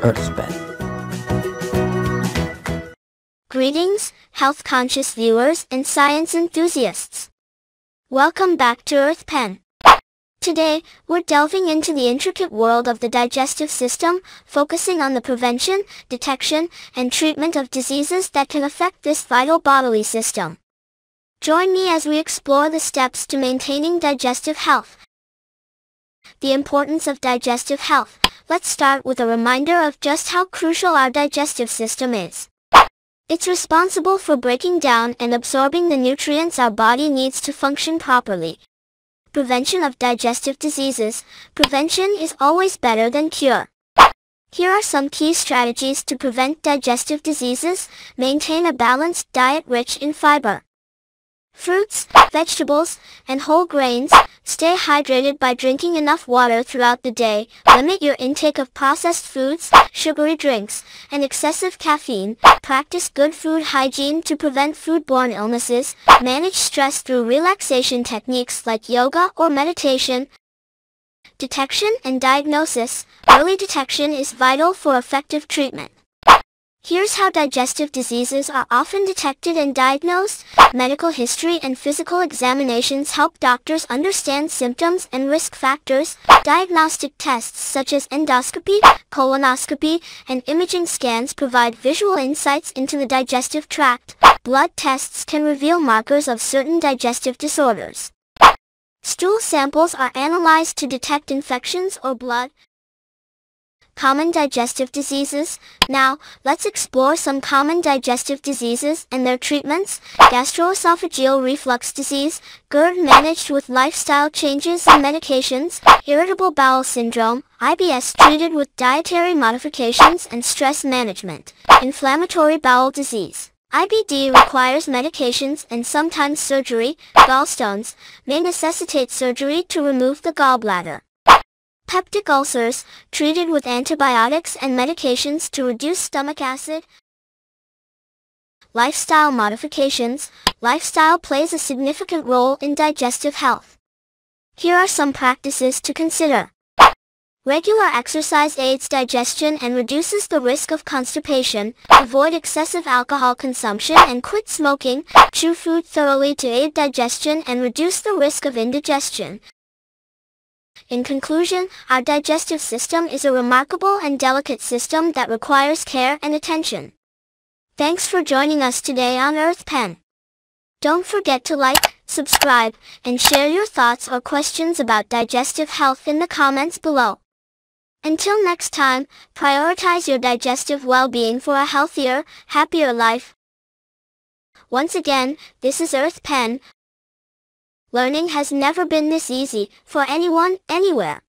Earthpen. Greetings, health-conscious viewers and science enthusiasts. Welcome back to EarthPen. Today, we're delving into the intricate world of the digestive system, focusing on the prevention, detection, and treatment of diseases that can affect this vital bodily system. Join me as we explore the steps to maintaining digestive health. The importance of digestive health. Let's start with a reminder of just how crucial our digestive system is. It's responsible for breaking down and absorbing the nutrients our body needs to function properly. Prevention of digestive diseases. Prevention is always better than cure. Here are some key strategies to prevent digestive diseases. Maintain a balanced diet rich in fiber fruits, vegetables, and whole grains. Stay hydrated by drinking enough water throughout the day. Limit your intake of processed foods, sugary drinks, and excessive caffeine. Practice good food hygiene to prevent foodborne illnesses. Manage stress through relaxation techniques like yoga or meditation. Detection and diagnosis. Early detection is vital for effective treatment. Here's how digestive diseases are often detected and diagnosed. Medical history and physical examinations help doctors understand symptoms and risk factors. Diagnostic tests such as endoscopy, colonoscopy, and imaging scans provide visual insights into the digestive tract. Blood tests can reveal markers of certain digestive disorders. Stool samples are analyzed to detect infections or blood, common digestive diseases. Now, let's explore some common digestive diseases and their treatments. Gastroesophageal reflux disease, GERD managed with lifestyle changes and medications. Irritable bowel syndrome, IBS treated with dietary modifications and stress management. Inflammatory bowel disease. IBD requires medications and sometimes surgery. Gallstones may necessitate surgery to remove the gallbladder. Peptic ulcers, treated with antibiotics and medications to reduce stomach acid. Lifestyle modifications. Lifestyle plays a significant role in digestive health. Here are some practices to consider. Regular exercise aids digestion and reduces the risk of constipation. Avoid excessive alcohol consumption and quit smoking. Chew food thoroughly to aid digestion and reduce the risk of indigestion. In conclusion, our digestive system is a remarkable and delicate system that requires care and attention. Thanks for joining us today on Earth Pen. Don't forget to like, subscribe, and share your thoughts or questions about digestive health in the comments below. Until next time, prioritize your digestive well-being for a healthier, happier life. Once again, this is EarthPen, Learning has never been this easy, for anyone, anywhere.